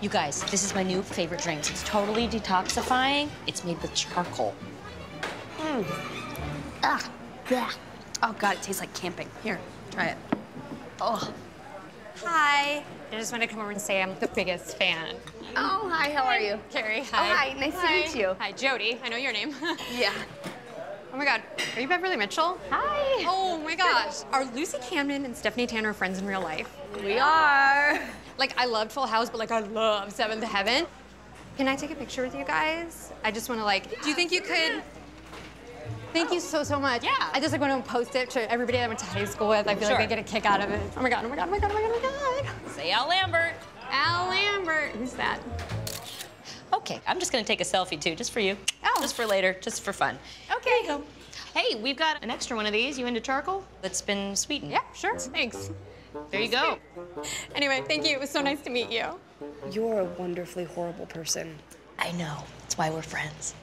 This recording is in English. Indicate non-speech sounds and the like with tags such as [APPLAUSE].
You guys, this is my new favorite drink. It's totally detoxifying. It's made with charcoal. Ah, yeah. Oh God, it tastes like camping. Here, try it. Oh. Hi. I just want to come over and say I'm the biggest fan. Oh, hi. How are you? Carrie, Oh, hi. hi. Nice to meet you. Hi, Jodie. I know your name. [LAUGHS] Yeah. oh my God. Are you Beverley Mitchell? Hi. Oh my gosh. Are Lucy Camden and Stephanie Tanner friends in real life? We are. Like, I loved Full House, but like, I love Seventh Heaven. Can I take a picture with you guys? I just want to like, do you think you could? Thank you so, so much. Yeah. I just like want to post it to everybody I went to high school with. I feel Sure. like I get a kick out of it. Oh my God, oh my God, oh my God, oh my God, oh my God. Say Al Lambert. Al Lambert. Who's that? Okay, I'm just gonna take a selfie too, just for you. Oh. Just for later, just for fun. Okay. Hey, we've got an extra one of these. You into charcoal? That's been sweetened. Yeah, sure. Thanks. There you go. Anyway, thank you. It was so nice to meet you. You're a wonderfully horrible person. I know. That's why we're friends.